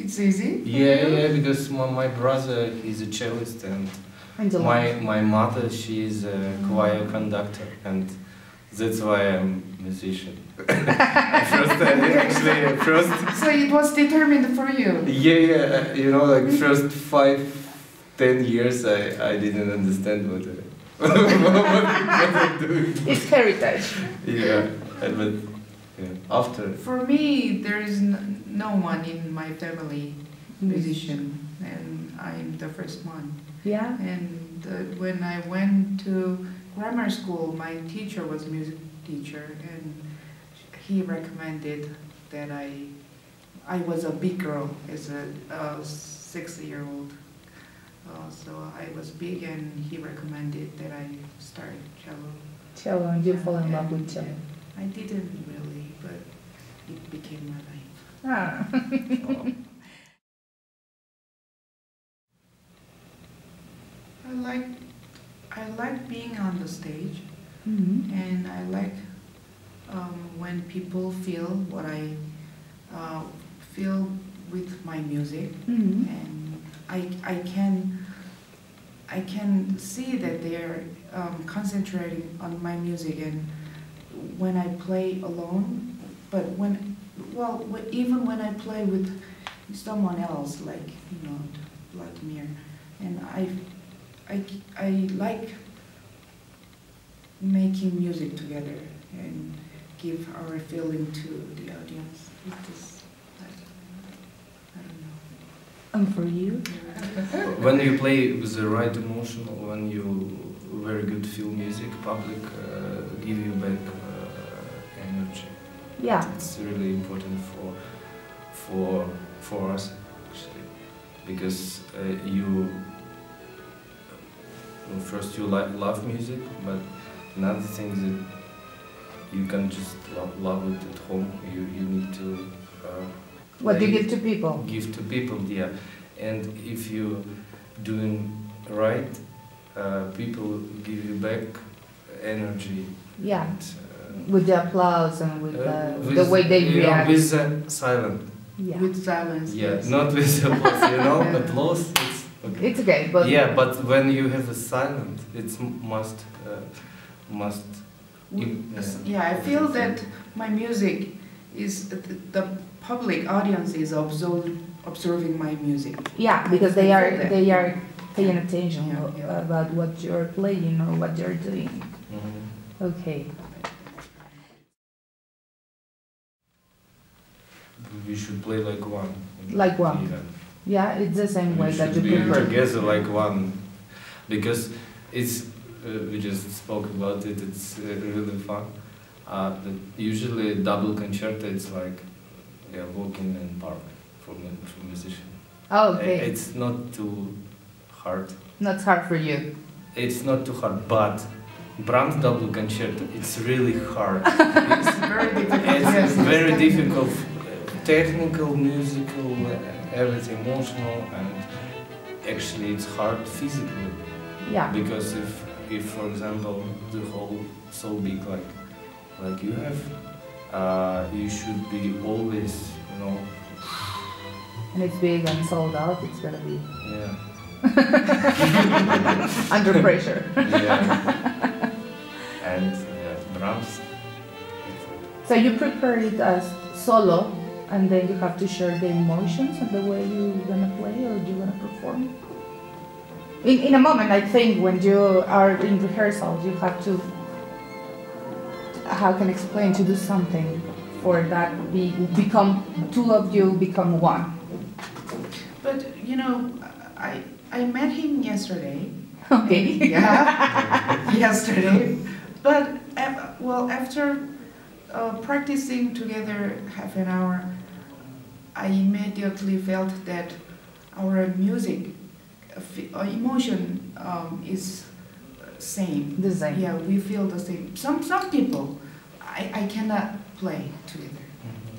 It's easy. for Yeah, you? yeah, because my, my brother he's a cellist and And the my my mother she is a choir conductor and that's why I'm musician. first, uh, actually, uh, first, So it was determined for you. yeah, yeah, uh, you know, like first five, ten years, I, I didn't understand what, I- what, what I'm doing. It's heritage. Yeah, but yeah, after, For me, there is n- no one in my family musician, and I'm the first one. Yeah. And uh, when I went to grammar school, my teacher was a music teacher, and he recommended that I, I was a big girl as a, a six-year-old. Uh, so I was big, and he recommended that I start cello. Cello, and you fall in love with And, cello. I didn't really, but it became my life. Ah. oh, I like, I like being on the stage. Mhm. And I like um, when people feel what I uh, feel with my music, Mhm. and I, I can I can see that they are um, concentrating on my music, and when I play alone, but when well even when I play with someone else, like you know Vladimir, and I I I like making music together and give our feeling to the audience. It is, I, I don't And for you? when you play with the right emotion, when you very good feel music, public uh, give you back uh, energy. Yeah. It's really important for for for us actually, because uh, you well, first you like love music, but another thing is that you can just love, love it at home. You you need to. Uh, What do you give to people? give to people yeah and if you doing right uh, people give you back energy Yeah. and, uh, With the applause and with uh, the, with, the way they you know, react. with the silent Yeah. With silence. yeah yes. not with the applause you know Yeah. applause it's okay It's okay, but yeah but when you have a silent it's must uh, must W- Yeah. Yeah, I feel that my music is the, the public audience is observe, observing my music. yeah, because they are they are paying attention Yeah, yeah. about what you're playing or what you're doing. Mhm. Okay. we should play like one Like one. yeah. Yeah, it's the same way we that should you be prefer. together like one because it's uh, we just spoke about it it's uh, really fun uh, usually double concerto it's like yeah walking in park for for musician Oh, okay. it's not too hard Not hard for you. it's not too hard but Brahms double concerto it's really hard it's, Very difficult. it's very difficult uh, technical musical uh, everything emotional and actually it's hard physically Yeah. because if if for example the hole so big like like you have uh, you should be always you know And it's big and sold out. It's gonna be yeah under pressure. yeah and yeah drums So you prepare it as solo, and then you have to share the emotions and the way you're gonna play or do you're gonna perform. In, in a moment, I think when you are in rehearsal, you have to, how can I explain, to do something for that be become two of you become one. But you know, I I met him yesterday. Okay. Yeah, yesterday. But uh, well, after uh, practicing together half an hour, I immediately felt that our music, uh, uh, emotion um, is same. The same. Yeah, we feel the same. Some some people, I, I cannot play together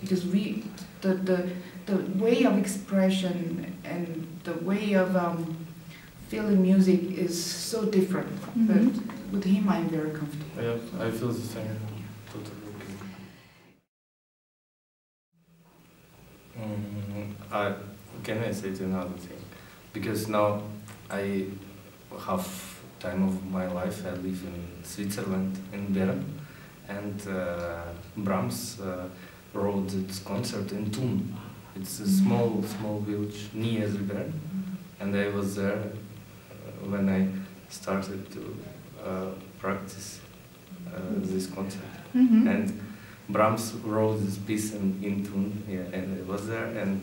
because we the, the the way of expression and the way of um, feeling music is so different. But Mhm. with him, I'm very comfortable. yeah I feel the same totally okay. Mm, I can I say another thing? Because now I have time of my life. I live in Switzerland, in Bern, and uh, Brahms uh, wrote this concert in Thun. It's a small, small village near the Bern, and I was there when I started to uh, practice uh, this concert. Mhm. And Brahms wrote this piece in, in Thun, yeah, and I was there, and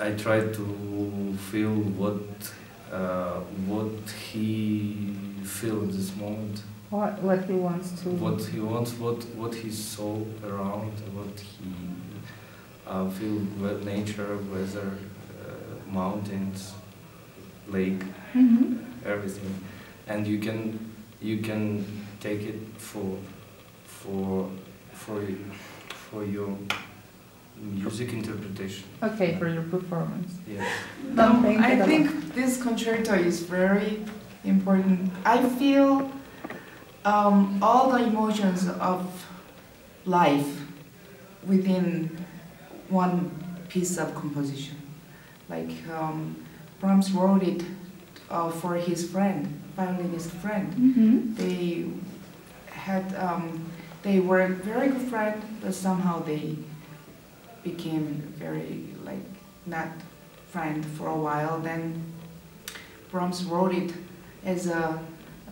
I tried to feel what uh, what he feel in this moment, What, what he wants to. what he wants, what what he saw around, what he uh, feel with nature, weather, uh, mountains, lake, Mhm. everything, and you can you can take it for for for for your music interpretation. Okay, for your performance. Yes. Don't Um, I think this concerto is very important. I feel um, all the emotions of life within one piece of composition. Like um, Brahms wrote it uh, for his friend, violinist friend. Mhm. They had um, they were very good friends, but somehow they became very like not friend for a while. Then Brahms wrote it as a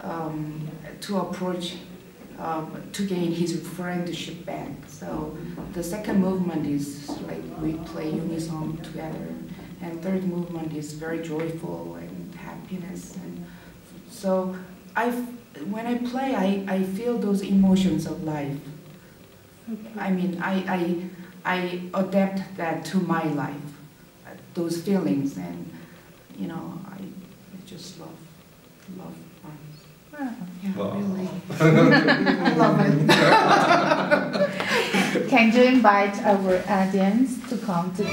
um, to approach um, to gain his friendship back. So the second movement is like we play unison together, and third movement is very joyful and happiness. And so I, when I play, I, I feel those emotions of life. Okay. I mean, I, I, I adapt that to my life, uh, those feelings, and you know, I, I just love, love Brahms. Wow. Yeah, Wow. really. I love it. Can you invite our audience to come to this